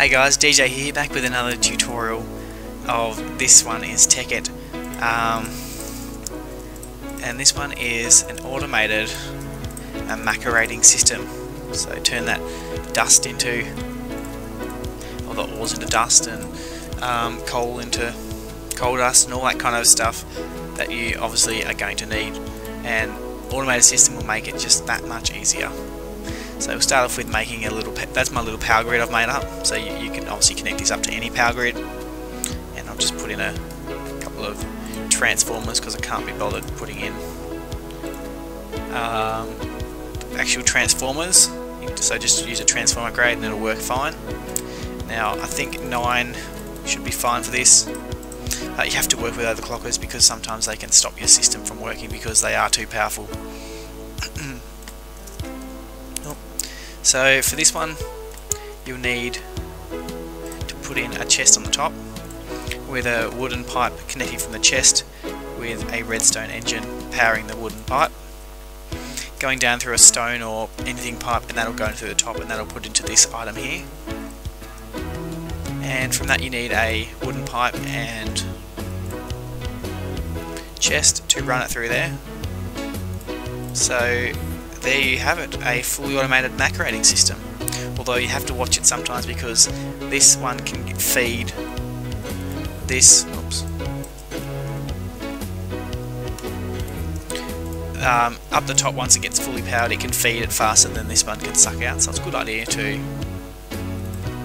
Hey guys, DJ here, back with another tutorial of this one is Tekkit. Um, and this one is an automated uh, macerating system. So turn that dust into, or the ores into dust and um, coal into coal dust and all that kind of stuff that you obviously are going to need. And automated system will make it just that much easier. So we'll start off with making a little, that's my little power grid I've made up, so you, you, can obviously connect this up to any power grid, and I'll just put in a couple of transformers because I can't be bothered putting in um, actual transformers, so just use a transformer grade and it'll work fine. Now I think 9 should be fine for this. Uh, you have to work with overclockers because sometimes they can stop your system from working because they are too powerful. So for this one you'll need to put in a chest on the top with a wooden pipe connecting from the chest with a redstone engine powering the wooden pipe. Going down through a stone or anything pipe and that'll go through the top and that'll put into this item here. And from that you need a wooden pipe and chest to run it through there. So there you have it, a fully automated macerating system. Although you have to watch it sometimes because this one can feed this, oops, um, up the top once it gets fully powered it can feed it faster than this one can suck out so it's a good idea to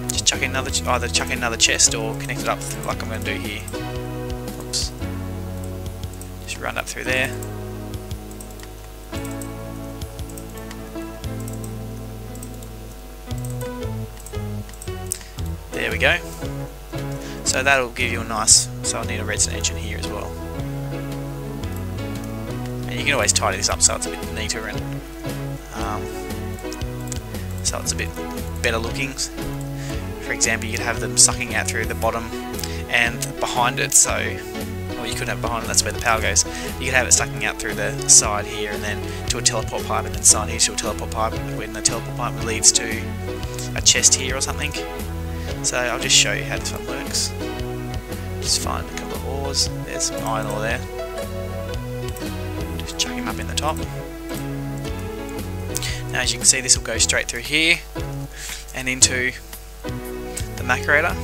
just chuck another, either chuck in another chest or connect it up like I'm going to do here. Oops. Just run up through there. We go. So that'll give you a nice, so I'll need a redstone engine here as well. And you can always tidy this up so it's a bit neater and um, so it's a bit better looking. For example, you could have them sucking out through the bottom and behind it, so well you could have behind it, that's where the power goes. You could have it sucking out through the side here and then to a teleport pipe and then side here to a teleport pipe when the teleport pipe leads to a chest here or something. So I'll just show you how this one works. Just find a couple of ores. There's some iron ore there. Just chuck him up in the top. Now as you can see this will go straight through here and into the macerator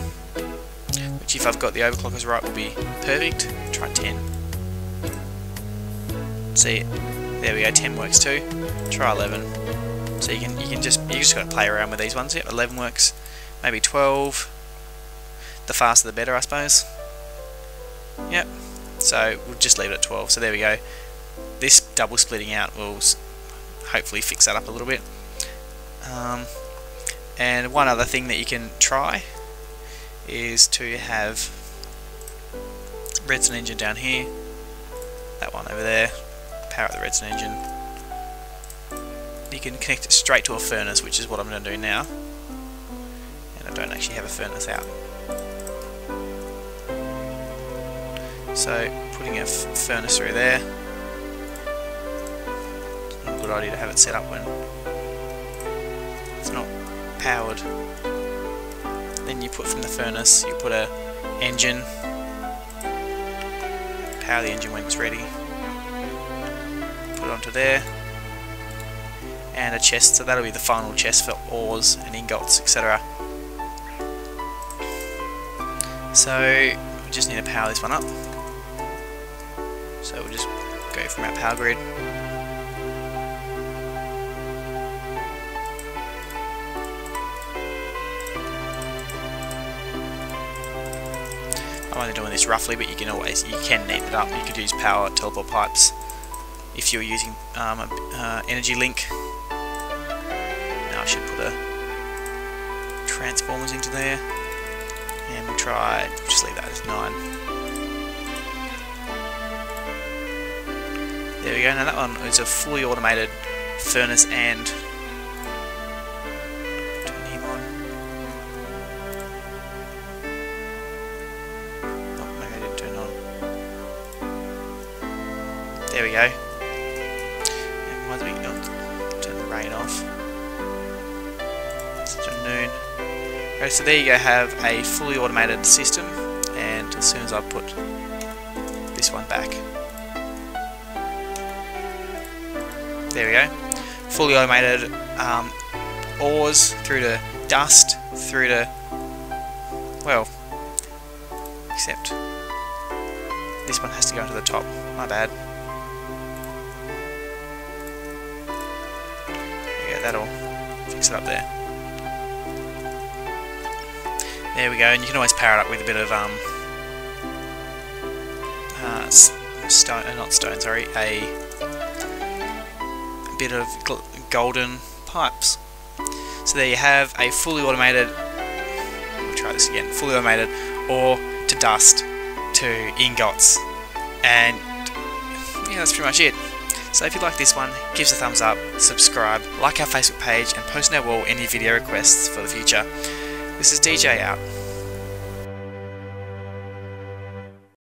which if I've got the overclockers right will be perfect. Try 10. See, it. there we go, 10 works too. Try 11. So you can you can just you just got to play around with these ones. Yeah, 11 works maybe 12 the faster the better I suppose. Yep. So we'll just leave it at 12 so there we go. This double splitting out will hopefully fix that up a little bit. Um, and one other thing that you can try is to have redstone engine down here. That one over there. Power up the redstone engine. You can connect it straight to a furnace which is what I'm going to do now don't actually have a furnace out. So putting a furnace through there, it's not a good idea to have it set up when it's not powered. Then you put from the furnace, you put a engine, power the engine when it's ready, put it onto there, and a chest, so that'll be the final chest for ores and ingots, etc. So we just need to power this one up. So we'll just go from our power grid. I'm only doing this roughly, but you can always you can neaten it up. You could use power teleport pipes if you're using um, a, uh, energy link. Now I should put a transformers into there and we'll try, just leave that as 9. There we go, now that one is a fully automated furnace and turn him on. Oh, maybe I didn't turn on. There we go. Why do we turn the rain off? It's noon. Okay, so there you go, have a fully automated system, and as soon as I put this one back, there we go, fully automated um, ores through to dust, through to, well, except this one has to go into the top, my bad. Yeah, that'll fix it up there. There we go, and you can always power it up with a bit of um, uh, stone, uh, not stone, sorry, a, bit of golden pipes. So there you have a fully automated, we'll try this again, fully automated ore to dust to ingots, and yeah, that's pretty much it. So if you like this one, give us a thumbs up, subscribe, like our Facebook page, and post on our wall any video requests for the future. This is DJ out.